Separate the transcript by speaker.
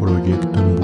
Speaker 1: проектом